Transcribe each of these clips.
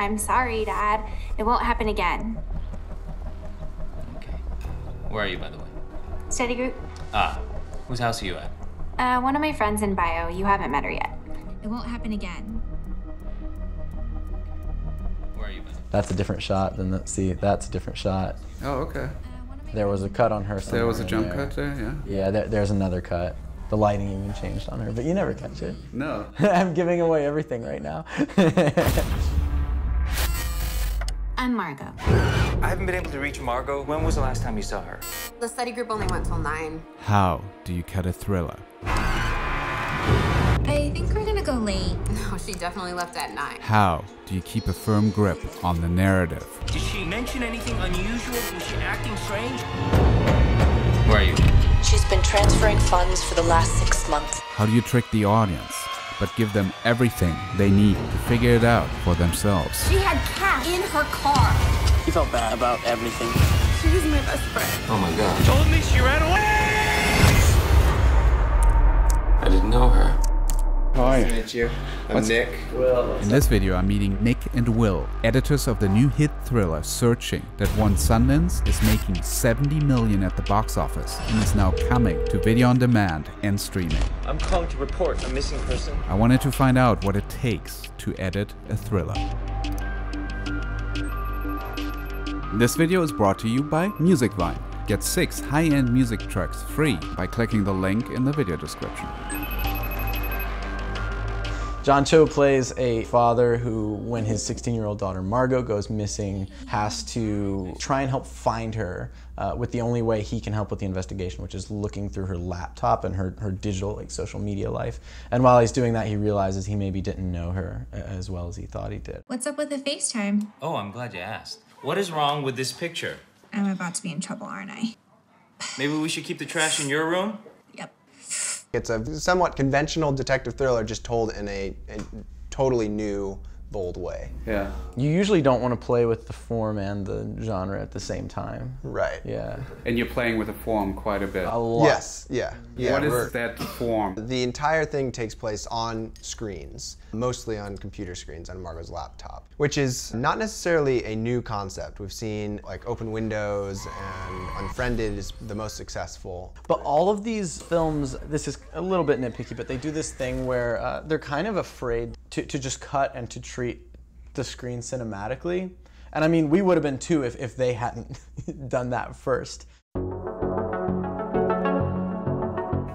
I'm sorry, Dad. It won't happen again. Okay. Where are you, by the way? Study group? Ah, whose house are you at? Uh, one of my friends in bio. You haven't met her yet. It won't happen again. Where are you, by the way? That's a different shot than the, see, that's a different shot. Oh, okay. There was a cut on her There was a jump there. cut there, yeah? Yeah, there, there's another cut. The lighting even changed on her, but you never catch it. No. I'm giving away everything right now. I'm Margot. I haven't been able to reach Margot. When was the last time you saw her? The study group only went till 9. How do you cut a thriller? I think we're gonna go late. No, she definitely left at 9. How do you keep a firm grip on the narrative? Did she mention anything unusual? Was she acting strange? Where are you? She's been transferring funds for the last six months. How do you trick the audience, but give them everything they need to figure it out for themselves? She had cash in her car. He felt bad about everything. She's my best friend. Oh my god. Told me she ran away! I didn't know her. Hi. meet you. I'm Nick. Will. In this video, I'm meeting Nick and Will, editors of the new hit thriller Searching, that won Sundance, is making 70 million at the box office, and is now coming to video on demand and streaming. I'm calling to report a missing person. I wanted to find out what it takes to edit a thriller. This video is brought to you by Musicvine. Get six high-end music tracks free by clicking the link in the video description. John Cho plays a father who, when his 16 year old daughter Margot goes missing, has to try and help find her uh, with the only way he can help with the investigation, which is looking through her laptop and her, her digital, like social media life. And while he's doing that, he realizes he maybe didn't know her as well as he thought he did. What's up with the FaceTime? Oh, I'm glad you asked. What is wrong with this picture? I'm about to be in trouble, aren't I? Maybe we should keep the trash in your room? It's a somewhat conventional detective thriller, just told in a, a totally new, bold way. Yeah. You usually don't want to play with the form and the genre at the same time. Right. Yeah. And you're playing with the form quite a bit. A lot. Yes. Yeah. Yeah. what that form? The entire thing takes place on screens, mostly on computer screens on Margot's laptop, which is not necessarily a new concept. We've seen like Open Windows and Unfriended is the most successful. But all of these films, this is a little bit nitpicky, but they do this thing where uh, they're kind of afraid to, to just cut and to treat the screen cinematically. And I mean, we would have been too if, if they hadn't done that first.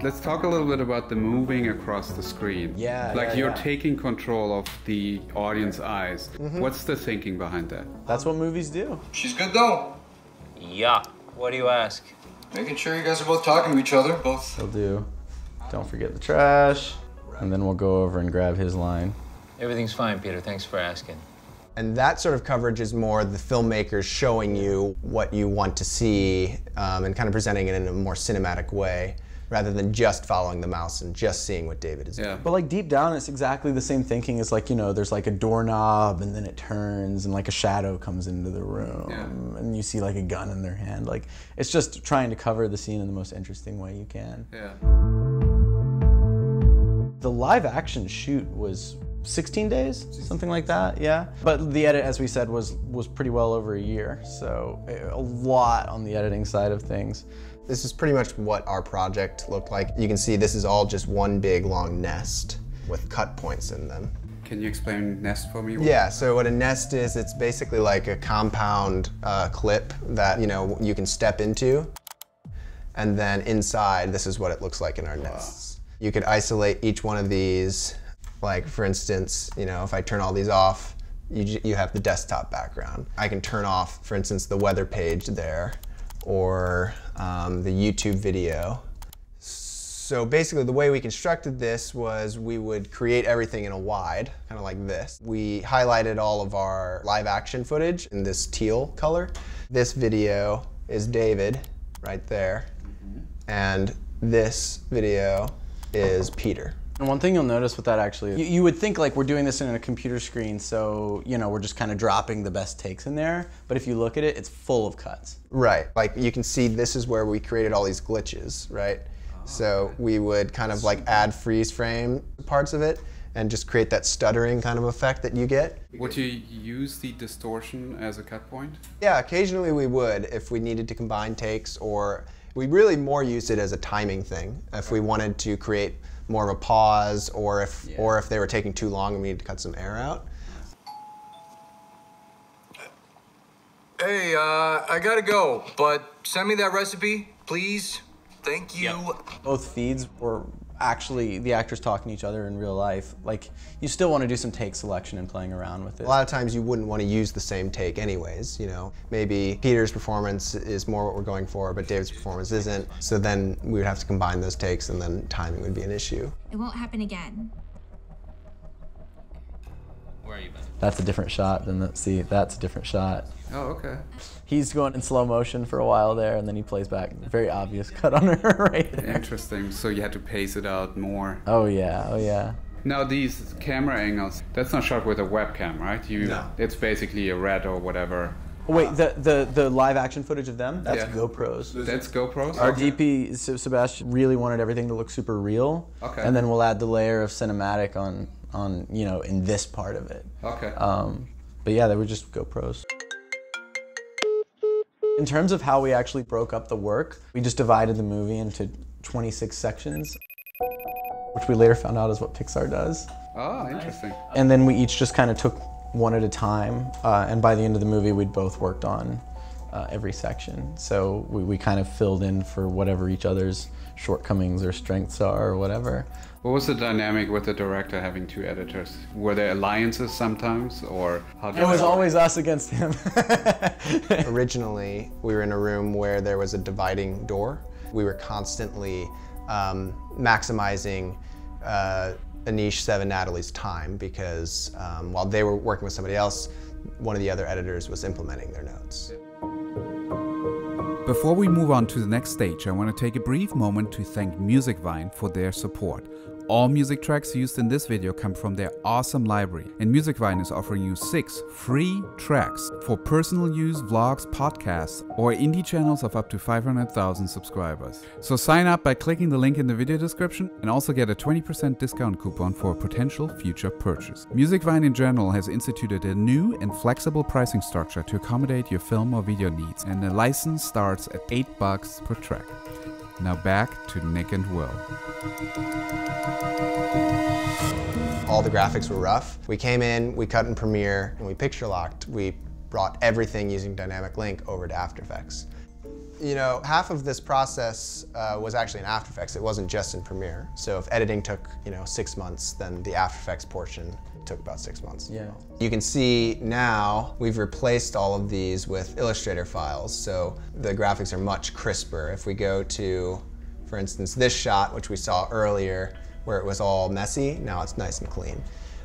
Let's talk a little bit about the moving across the screen. Yeah, Like yeah, you're yeah. Mm-hmm. taking control of the audience eyes. What's the thinking behind that? That's what movies do. She's good though. Yeah. What do you ask? Making sure you guys are both talking to each other, both. They'll do. Don't forget the trash. And then we'll go over and grab his line. Everything's fine, Peter. Thanks for asking. And that sort of coverage is more the filmmakers showing you what you want to see um, and kind of presenting it in a more cinematic way rather than just following the mouse and just seeing what David is doing. But like deep down, it's exactly the same thinking as like, you know, there's like a doorknob and then it turns and like a shadow comes into the room Yeah. and you see like a gun in their hand. Like it's just trying to cover the scene in the most interesting way you can. Yeah. The live action shoot was 16 days, something like that, yeah. But the edit, as we said, was was pretty well over a year, so a lot on the editing side of things. This is pretty much what our project looked like. You can see this is all just one big long nest with cut points in them. Can you explain Nest for me? Yeah, so what a nest is, it's basically like a compound uh, clip that, you know, you can step into. And then inside, this is what it looks like in our nests. You could isolate each one of these. Like, for instance, you know, if I turn all these off, you, you have the desktop background. I can turn off, for instance, the weather page there or um, the YouTube video. So basically the way we constructed this was we would create everything in a wide, kind of like this. We highlighted all of our live action footage in this teal color. This video is David right there. And this video is Peter. And one thing you'll notice with that actually, you, you would think like we're doing this in a computer screen, so you know we're just kind of dropping the best takes in there. But if you look at it, it's full of cuts. Right. Like you can see this is where we created all these glitches, right? Ah, so we would kind of like add freeze frame parts of it and just create that stuttering kind of effect that you get. Would you use the distortion as a cut point? Yeah, occasionally we would if we needed to combine takes or we really more used it as a timing thing. If we wanted to create more of a pause or if yeah. or if they were taking too long and we needed to cut some air out. Hey, uh, I gotta go, but send me that recipe, please. Thank you. Yep. Both feeds were actually the actors talking to each other in real life. Like, you still want to do some take selection and playing around with it. A lot of times you wouldn't want to use the same take anyways, you know. Maybe Peter's performance is more what we're going for, but David's performance isn't. So then we would have to combine those takes and then timing would be an issue. It won't happen again. Where are you, Ben? That's a different shot than the, see, that's a different shot. Oh, okay. He's going in slow motion for a while there, and then he plays back. Very obvious cut on her right there. Interesting. So you had to pace it out more. Oh yeah, oh yeah. Now these camera angles, that's not shot with a webcam, right? You, no. It's basically a red or whatever. Wait, the, the, the live action footage of them? That's yeah. GoPros. That's GoPros? Our okay. DP, Sebastian, really wanted everything to look super real. Okay. And then we'll add the layer of cinematic on, on you know, in this part of it. Okay. Um, but yeah, they were just GoPros. In terms of how we actually broke up the work, we just divided the movie into 26 sections, which we later found out is what Pixar does. Oh, interesting. And then we each just kind of took one at a time, uh, and by the end of the movie, we'd both worked on uh, every section. So we, we kind of filled in for whatever each other's shortcomings or strengths are or whatever. What was the dynamic with the director having two editors? Were there alliances sometimes, or how did it was always us against him. Originally, we were in a room where there was a dividing door. We were constantly um, maximizing uh, Aneesh, Seven, Natalie's time because um, while they were working with somebody else, one of the other editors was implementing their notes. Before we move on to the next stage, I want to take a brief moment to thank Musicvine for their support. All music tracks used in this video come from their awesome library, and Musicvine is offering you 6 free tracks for personal use, vlogs, podcasts, or indie channels of up to 500,000 subscribers. So sign up by clicking the link in the video description and also get a 20% discount coupon for a potential future purchase. Musicvine in general has instituted a new and flexible pricing structure to accommodate your film or video needs, and the license starts at 8 bucks per track. Now back to Nick and Will. All the graphics were rough. We came in, we cut in Premiere, and we picture locked. We brought everything using Dynamic Link over to After Effects. You know, half of this process uh, was actually in After Effects. It wasn't just in Premiere. So if editing took, you know, six months, then the After Effects portion took about six months. Yeah. You can see now we've replaced all of these with Illustrator files, so the graphics are much crisper. If we go to, for instance, this shot, which we saw earlier, where it was all messy, now it's nice and clean.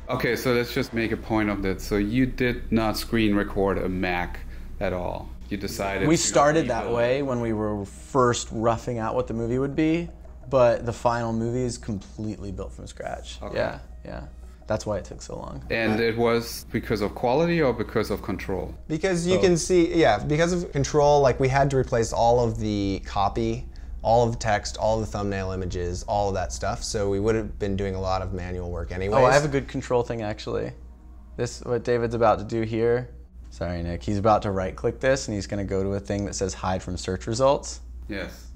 Okay, so let's just make a point of that. So you did not screen record a Mac at all. You decided. We started that way when we were first roughing out what the movie would be, but the final movie is completely built from scratch. Okay. Yeah, yeah. That's why it took so long. And it was because of quality or because of control? Because you can see, yeah, because of control, like we had to replace all of the copy, all of the text, all of the thumbnail images, all of that stuff. So we would have been doing a lot of manual work anyway. Oh, I have a good control thing actually. This, what David's about to do here, sorry Nick, he's about to right click this and he's gonna go to a thing that says hide from search results. Yes.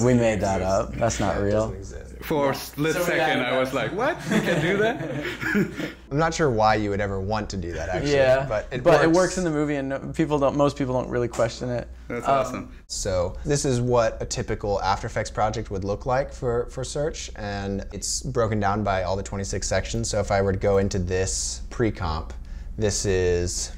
We made that up. That's not real. For a split so second, I was like, "What? You can do that?" I'm not sure why you would ever want to do that, actually. Yeah, but it but works. it works in the movie, and people don't. Most people don't really question it. That's um, awesome. So this is what a typical After Effects project would look like for for Search, and it's broken down by all the 26 sections. So if I were to go into this pre-comp, this is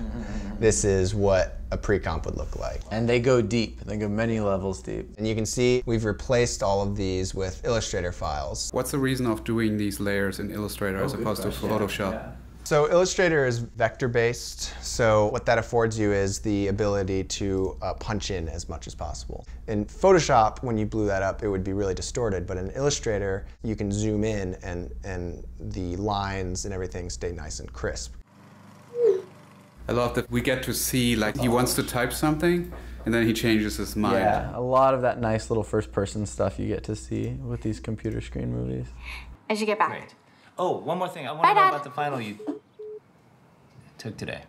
this is what a pre-comp would look like. And they go deep. They go many levels deep. And you can see we've replaced all of these with Illustrator files. What's the reason of doing these layers in Illustrator oh, as opposed to Photoshop? Yeah. So Illustrator is vector-based, so what that affords you is the ability to uh, punch in as much as possible. In Photoshop, when you blew that up, it would be really distorted, but in Illustrator, you can zoom in and, and the lines and everything stay nice and crisp. I love that we get to see like he wants to type something and then he changes his mind. Yeah, a lot of that nice little first person stuff you get to see with these computer screen movies. I should get back. Great. Oh, one more thing. I want Bye, to know Dad. about the final you took today.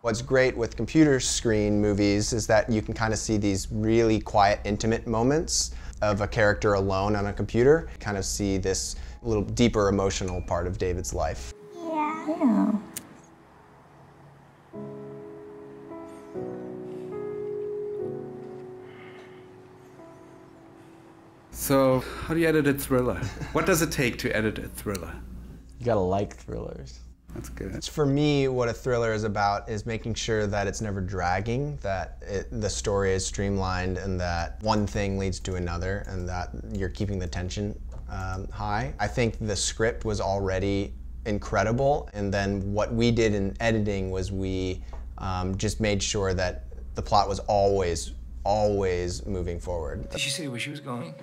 What's great with computer screen movies is that you can kind of see these really quiet, intimate moments of a character alone on a computer. Kind of see this little deeper emotional part of David's life. Yeah. So, how do you edit a thriller? what does it take to edit a thriller? You gotta like thrillers. That's good. For me, what a thriller is about is making sure that it's never dragging, that it, the story is streamlined, and that one thing leads to another, and that you're keeping the tension um, high. I think the script was already incredible, and then what we did in editing was we um, just made sure that the plot was always, always moving forward. Did she say where she was going?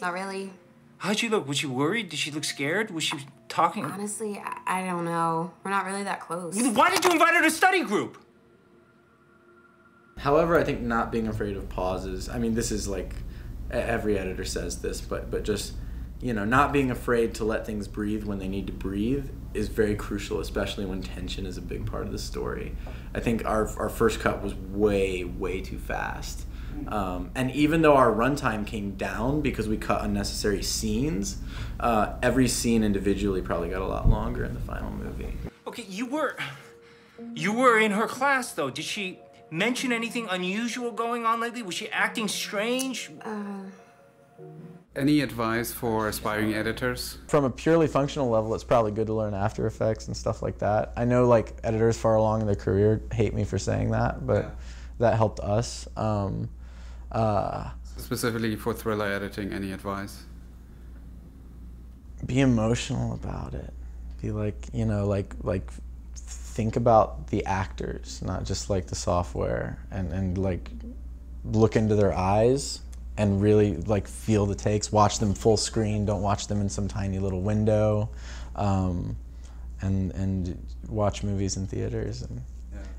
Not really. How'd she look? Was she worried? Did she look scared? Was she talking? Honestly, I, I don't know. We're not really that close. Why did you invite her to study group? However, I think not being afraid of pauses. I mean, this is like every editor says this, but but just you know, not being afraid to let things breathe when they need to breathe is very crucial, especially when tension is a big part of the story. I think our our first cut was way way too fast. Um, and even though our runtime came down because we cut unnecessary scenes, uh, every scene individually probably got a lot longer in the final movie. Okay, you were you were in her class though. Did she mention anything unusual going on lately? Was she acting strange? Any advice for aspiring editors? From a purely functional level, it's probably good to learn After Effects and stuff like that. I know like editors far along in their career hate me for saying that, but that helped us. Um, uh, Specifically for thriller editing, any advice? be emotional about it. Be like, you know, like like think about the actors, not just like the software, and and like look into their eyes and really like feel the takes. Watch them full screen. Don't watch them in some tiny little window, um, and and watch movies in theaters and.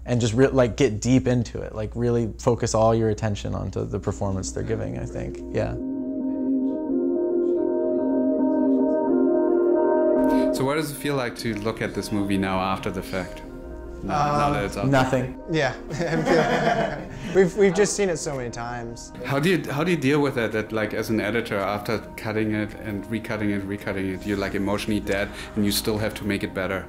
And just re- like get deep into it, like really focus all your attention onto the performance they're giving. I think, yeah. So, what does it feel like to look at this movie now after the fact? Now, now um, that it's out. Nothing. Yeah, we've, we've just seen it so many times. How do you how do you deal with it? That like as an editor, after cutting it and recutting it, recutting it, you're like emotionally dead, and you still have to make it better.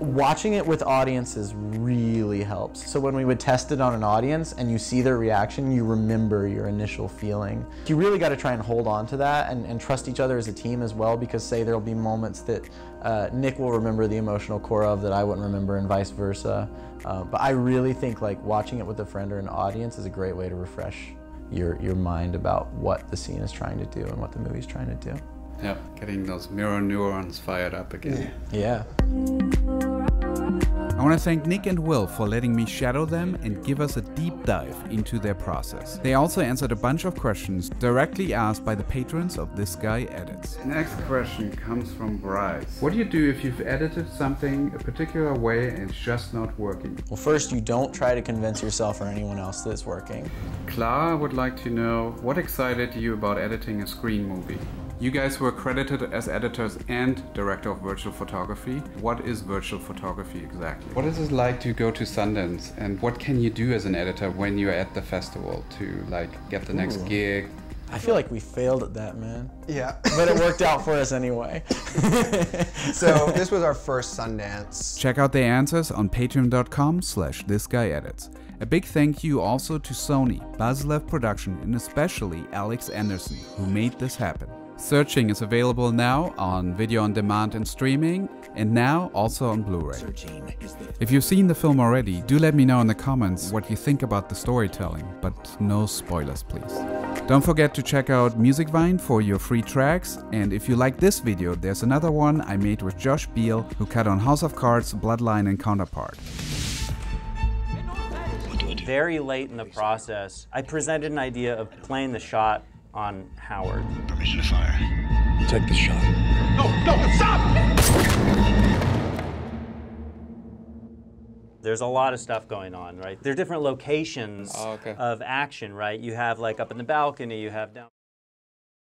Watching it with audiences really helps. So when we would test it on an audience and you see their reaction, you remember your initial feeling. You really got to try and hold on to that and, and trust each other as a team as well because say there'll be moments that uh, Nick will remember the emotional core of that I wouldn't remember and vice versa. Uh, but I really think like watching it with a friend or an audience is a great way to refresh your, your mind about what the scene is trying to do and what the movie's trying to do. Yeah, getting those mirror neurons fired up again. Yeah. I want to thank Nick and Will for letting me shadow them and give us a deep dive into their process. They also answered a bunch of questions directly asked by the patrons of This Guy Edits. Next question comes from Bryce. What do you do if you've edited something a particular way and it's just not working? Well, first, you don't try to convince yourself or anyone else that it's working. Clara would like to know what excited you about editing a screen movie? You guys were credited as editors and director of virtual photography. What is virtual photography exactly? What is it like to go to Sundance and what can you do as an editor when you're at the festival to like get the next gig? I feel like we failed at that, man. Yeah. But it worked out for us anyway. So this was our first Sundance. Check out their answers on patreon.com slash thisguyedits. A big thank you also to Sony, Bazelevs Production, and especially Alex Anderson, who made this happen. Searching is available now on video on demand and streaming, and now also on Blu-ray. If you've seen the film already, do let me know in the comments what you think about the storytelling, but no spoilers please. Don't forget to check out Musicvine for your free tracks, and if you like this video, there's another one I made with Josh Beal, who cut on House of Cards, Bloodline, and Counterpart. Very late in the process, I presented an idea of playing the shot on Howard. Permission to fire. Take the shot. No, no, stop! There's a lot of stuff going on, right? There are different locations Oh, okay. of action, right? You have like up in the balcony, you have down.